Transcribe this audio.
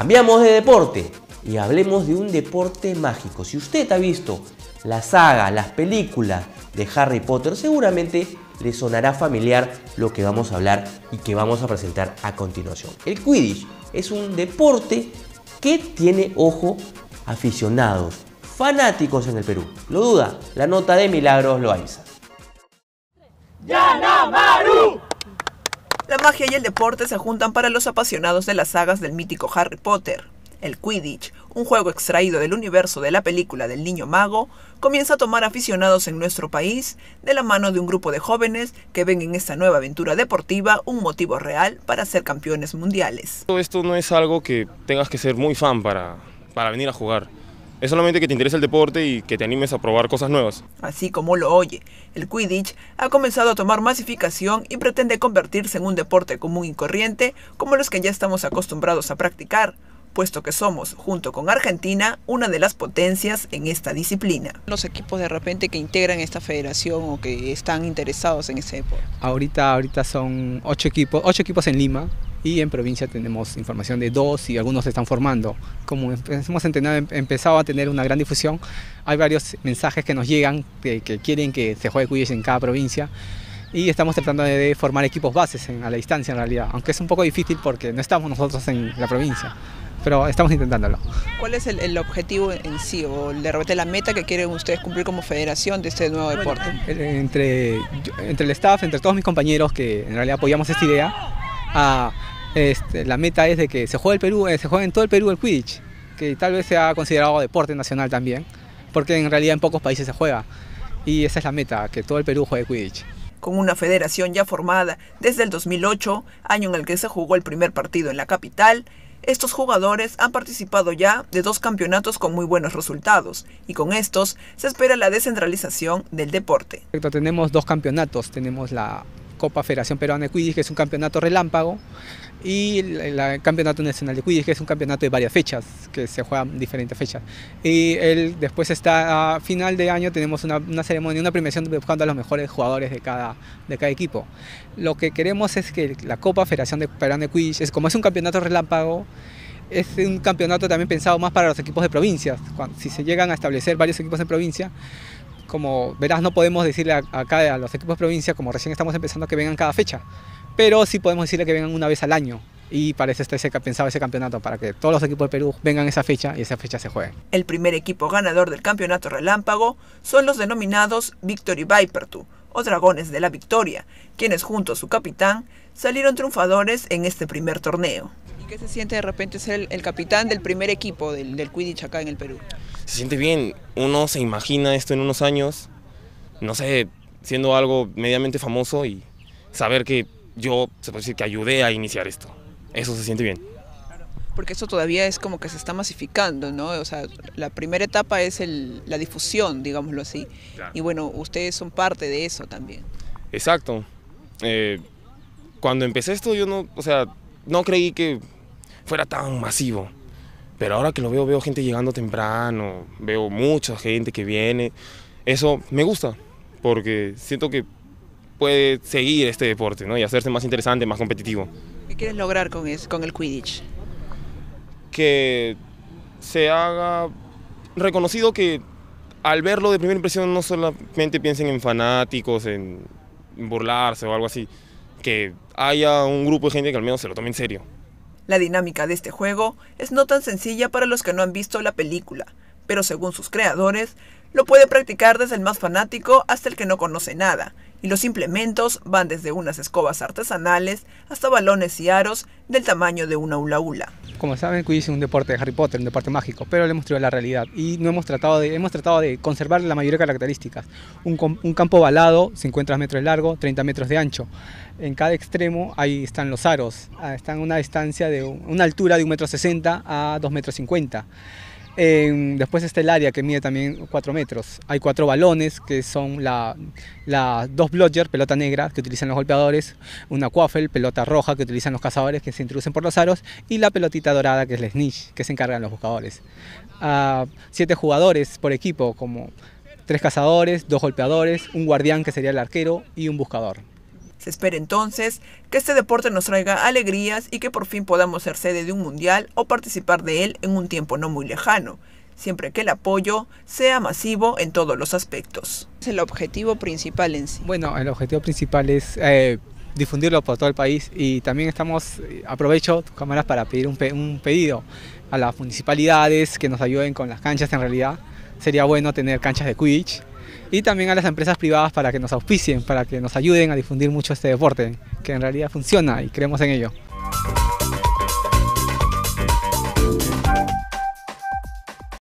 Cambiamos de deporte y hablemos de un deporte mágico. Si usted ha visto la saga, las películas de Harry Potter, seguramente le sonará familiar lo que vamos a hablar y que vamos a presentar a continuación. El Quidditch es un deporte que tiene, ojo, aficionados, fanáticos en el Perú. ¿Lo duda? La nota de Milagros Loaiza. ¡Yanamaru! La magia y el deporte se juntan para los apasionados de las sagas del mítico Harry Potter. El Quidditch, un juego extraído del universo de la película del Niño Mago, comienza a tomar aficionados en nuestro país de la mano de un grupo de jóvenes que ven en esta nueva aventura deportiva un motivo real para ser campeones mundiales. Esto no es algo que tengas que ser muy fan para, para venir a jugar. Es solamente que te interese el deporte y que te animes a probar cosas nuevas. Así como lo oye, el Quidditch ha comenzado a tomar masificación y pretende convertirse en un deporte común y corriente como los que ya estamos acostumbrados a practicar puesto que somos, junto con Argentina, una de las potencias en esta disciplina. Los equipos de repente que integran esta federación o que están interesados en ese deporte. Ahorita, ahorita son ocho equipos, ocho equipos en Lima y en provincia tenemos información de dos y algunos se están formando. Como hemos empezado a tener una gran difusión, hay varios mensajes que nos llegan que, quieren que se juegue Cuyes en cada provincia y estamos tratando de formar equipos bases a la distancia en realidad, aunque es un poco difícil porque no estamos nosotros en la provincia pero estamos intentándolo. ¿Cuál es el, objetivo en sí o de repente la meta que quieren ustedes cumplir como federación de este nuevo deporte? Entre, entre el staff, entre todos mis compañeros que en realidad apoyamos esta idea, a, este, la meta es de que se juegue, el Perú, eh, se juegue en todo el Perú el Quidditch, que tal vez sea considerado deporte nacional también, porque en realidad en pocos países se juega. Y esa es la meta, que todo el Perú juegue Quidditch con una federación ya formada desde el 2008, año en el que se jugó el primer partido en la capital, estos jugadores han participado ya de dos campeonatos con muy buenos resultados y con estos se espera la descentralización del deporte. Tenemos dos campeonatos, tenemos la Copa Federación Peruana de Quidditch, que es un campeonato relámpago, y el, Campeonato Nacional de Quidditch, que es un campeonato de varias fechas, que se juegan diferentes fechas. Y el, después está a final de año tenemos una, una, ceremonia, una premiación buscando a los mejores jugadores de cada, de cada equipo. Lo que queremos es que la Copa Federación de Peruana de Quidditch, es, como es un campeonato relámpago, es un campeonato también pensado más para los equipos de provincias. si se llegan a establecer varios equipos de provincia, como verás, no podemos decirle acá a los equipos de provincia, como recién estamos empezando, que vengan cada fecha pero sí podemos decirle que vengan una vez al año. Y parece estar ese, pensado ese campeonato para que todos los equipos de Perú vengan esa fecha y esa fecha se juegue. El primer equipo ganador del campeonato relámpago son los denominados Victory Vipertu o Dragones de la Victoria, quienes junto a su capitán salieron triunfadores en este primer torneo. ¿Y qué se siente de repente ser el, capitán del primer equipo del, del Quidditch acá en el Perú? Se siente bien, uno se imagina esto en unos años, no sé, siendo algo medianamente famoso y saber que yo se puede decir que ayudé a iniciar esto. Eso se siente bien. Porque eso todavía es como que se está masificando, ¿no? O sea, la primera etapa es el, la difusión, digámoslo así. Y bueno, ustedes son parte de eso también. Exacto. Eh, cuando empecé esto yo no, o sea, no creí que fuera tan masivo. Pero ahora que lo veo, veo gente llegando temprano, veo mucha gente que viene. Eso me gusta, porque siento que puede seguir este deporte ¿no? y hacerse más interesante, más competitivo. ¿Qué quieres lograr con, con el Quidditch? Que se haga reconocido que al verlo de primera impresión no solamente piensen en fanáticos, en burlarse o algo así, que haya un grupo de gente que al menos se lo tome en serio. La dinámica de este juego es no tan sencilla para los que no han visto la película, pero según sus creadores, lo puede practicar desde el más fanático hasta el que no conoce nada, y los implementos van desde unas escobas artesanales hasta balones y aros del tamaño de una hula hula. Como saben, Quidditch es un deporte de Harry Potter, un deporte mágico, pero le hemos traído la realidad y no hemos tratado de, hemos tratado de conservar la mayoría de características. Un, un campo balado, 50 metros de largo, 30 metros de ancho. En cada extremo ahí están los aros, ah, están a una distancia de una altura de 1,60 m a 2,50 m después está el área que mide también 4 metros. Hay cuatro balones que son la, dos blodger, pelota negra, que utilizan los golpeadores, una quaffle, pelota roja, que utilizan los cazadores, que se introducen por los aros, y la pelotita dorada, que es la snitch, que se encargan los buscadores. Uh, siete jugadores por equipo, como tres cazadores, dos golpeadores, un guardián, que sería el arquero, y un buscador. Se espera entonces que este deporte nos traiga alegrías y que por fin podamos ser sede de un mundial o participar de él en un tiempo no muy lejano, siempre que el apoyo sea masivo en todos los aspectos. Es el objetivo principal en sí. Bueno, el objetivo principal es eh, difundirlo por todo el país y también estamos, eh, aprovecho tus cámaras para pedir un, pe- un pedido a las municipalidades que nos ayuden con las canchas en realidad. Sería bueno tener canchas de Quidditch y también a las empresas privadas para que nos auspicien, para que nos ayuden a difundir mucho este deporte, que en realidad funciona y creemos en ello.